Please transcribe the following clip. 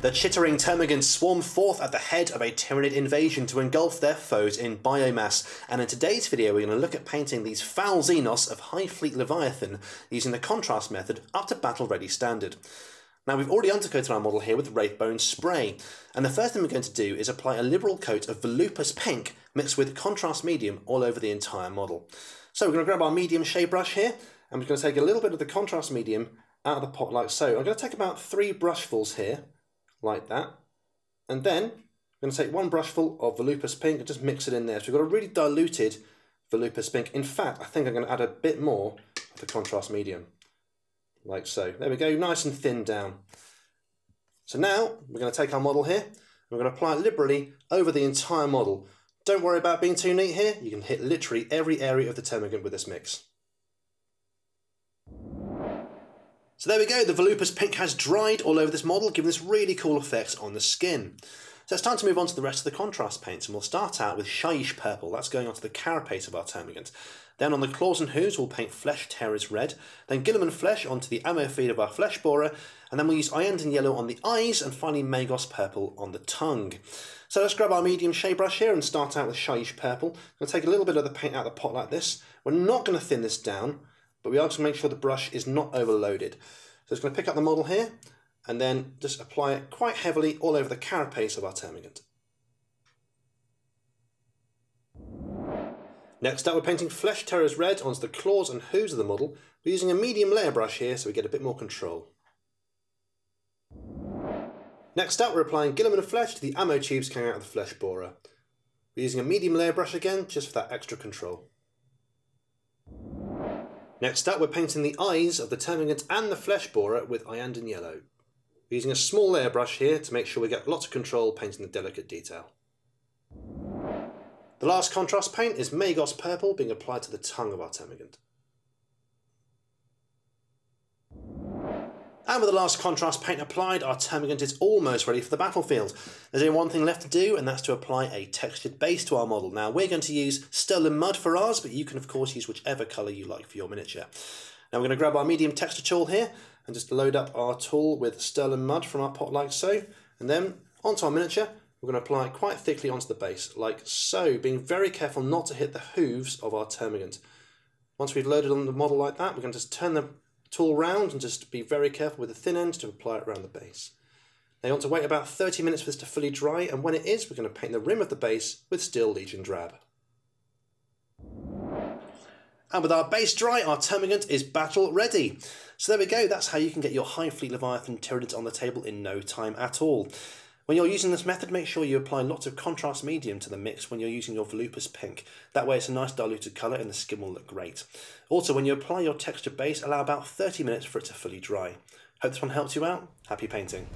The chittering termagants swarm forth at the head of a Tyranid invasion to engulf their foes in biomass, and in today's video we're going to look at painting these foul Xenos of Hive Fleet Leviathan using the contrast method up to battle ready standard. Now we've already undercoated our model here with Wraithbone spray, and the first thing we're going to do is apply a liberal coat of Volupus pink mixed with contrast medium all over the entire model. So we're going to grab our medium shade brush here, and we're going to take a little bit of the contrast medium out of the pot like so. I'm going to take about three brushfuls here, like that. And then I'm going to take one brushful of Volupus Pink and just mix it in there. So we've got a really diluted Volupus Pink. In fact, I think I'm going to add a bit more of the contrast medium, like so. There we go, nice and thin down. So now we're going to take our model here, and we're going to apply it liberally over the entire model. Don't worry about being too neat here. You can hit literally every area of the termagant with this mix. So there we go, the Volupus pink has dried all over this model, giving this really cool effect on the skin. So it's time to move on to the rest of the contrast paints, and we'll start out with Shyish Purple, that's going onto the carapace of our termagant. Then on the claws and hooves, we'll paint Flesh Tearers red, then Guilliman Flesh onto the ammo feed of our Flesh Borer, and then we'll use Iyanden Yellow on the eyes, and finally Magos Purple on the tongue. So let's grab our medium shade brush here and start out with Shyish Purple. I'm going to take a little bit of the paint out of the pot like this. We're not going to thin this down, but we are make sure the brush is not overloaded. So it's going to pick up the model here and then just apply it quite heavily all over the carapace of our termagant. Next up we're painting Flesh Tearers red onto the claws and hooves of the model. We're using a medium layer brush here so we get a bit more control. Next up we're applying Guilliman Flesh to the ammo tubes coming out of the Flesh Borer. We're using a medium layer brush again just for that extra control. Next up, we're painting the eyes of the termagant and the flesh borer with Iyanden Yellow. We're using a small layer brush here to make sure we get lots of control painting the delicate detail. The last contrast paint is Magos Purple being applied to the tongue of our termagant. And with the last contrast paint applied, our Termagant is almost ready for the battlefield. There's only one thing left to do, and that's to apply a textured base to our model. Now, we're going to use Stirland Mud for ours, but you can of course use whichever colour you like for your miniature. Now we're going to grab our medium texture tool here, and just load up our tool with Stirland Mud from our pot like so, and then onto our miniature, we're going to apply it quite thickly onto the base, like so, being very careful not to hit the hooves of our Termagant. Once we've loaded on the model like that, we're going to just turn the tool round and just be very careful with the thin end to apply it around the base. Now you want to wait about 30 minutes for this to fully dry and when it is we're going to paint the rim of the base with Steel Legion Drab. And with our base dry, our Termagant is battle ready. So there we go, that's how you can get your Hive Fleet Leviathan Tyranids on the table in no time at all. When you're using this method, make sure you apply lots of contrast medium to the mix when you're using your Volupus pink. That way it's a nice diluted colour and the skin will look great. Also, when you apply your texture base, allow about 30 minutes for it to fully dry. Hope this one helps you out. Happy painting.